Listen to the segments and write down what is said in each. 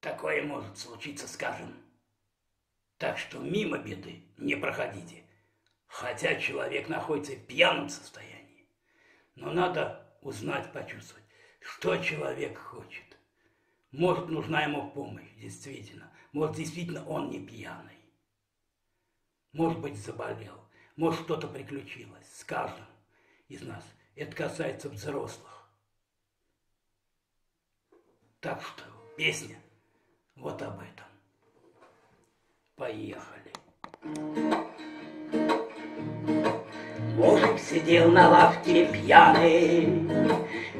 Такое может случиться, скажем. Так что мимо беды не проходите, хотя человек находится в пьяном состоянии. Но надо узнать, почувствовать, что человек хочет. Может, нужна ему помощь, действительно. Может, действительно он не пьяный. Может быть, заболел. Может, что-то приключилось с каждым из нас. Это касается взрослых. Так что песня вот об этом. Поехали. Мужик сидел на лавке пьяный,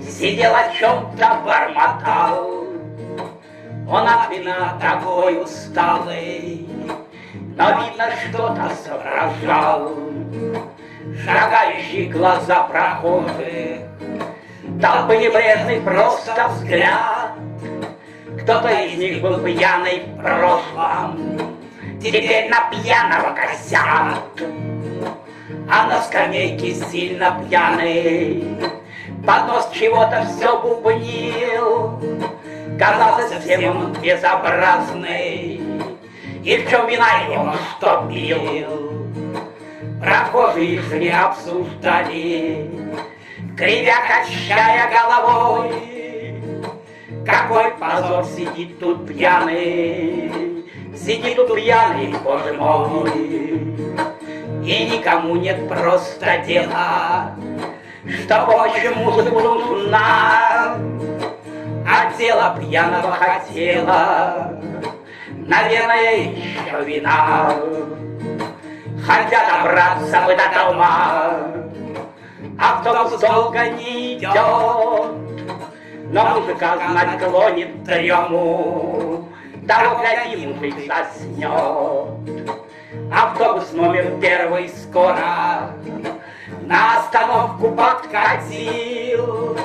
Сидел о чем-то бормотал. Он от вина такой усталый, Но видно что-то соображал. Шагающие глаза прохожих, Толпы небрежный просто взгляд, кто-то из них был пьяный в прошлом, Теперь на пьяного косят. А на скамейке сильно пьяный, Поднос чего-то все бубнил. Казался совсем он безобразный, И в чем вина его, что пил. Прохожие шли, обсуждали, Кривя качая головой, какой позор сидит тут пьяный, Сидит тут пьяный, боже мой. И никому нет просто дела, Что очень музыку нужна, А тело пьяного хотела, Наверное, еще вина. Хотя добраться бы до дома, Автобус долго не идет, но музыка знать клонит дрему, Того гляди, мужик заснет. Автобус номер первый скоро На остановку подкатил,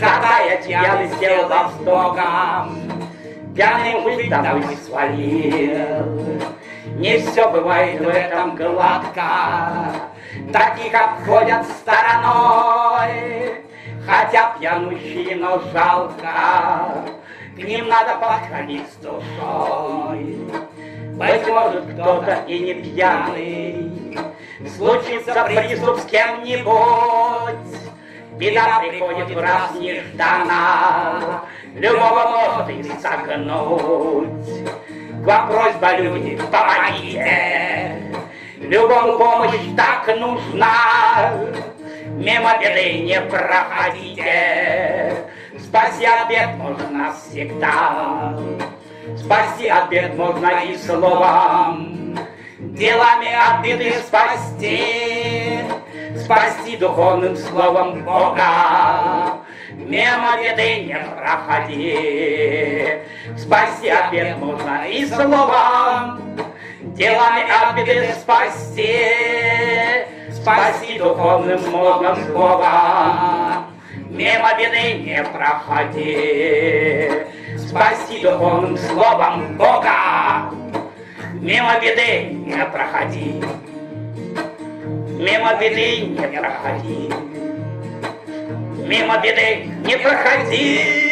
Шатая пьяный сел за стогом, Пьяный мужик домой свалил. Не все бывает в этом гладко, Таких обходят стороной, Хотя пьянущие, но жалко, К ним надо подходить с душой. Быть может, кто-то и не пьяный, Случится приступ с кем-нибудь, Беда приходит в раз нежданно, Любого может и согнуть. К вам просьба, люди, помогите, Любому помощь так нужна, Мимо беды не проходите, Спаси от бед можно всегда. Спасти от бед можно и словом, Делами от беды спасти, Спасти духовным словом Бога. Мимо беды не проходи, Спасти от бед можно и словом, Делами от беды спасти, Спаси духовным можно Бога. Мимо беды не проходи, Спаси духовным словом Бога. Мимо беды не проходи, Мимо беды не проходи, Мимо беды не проходи.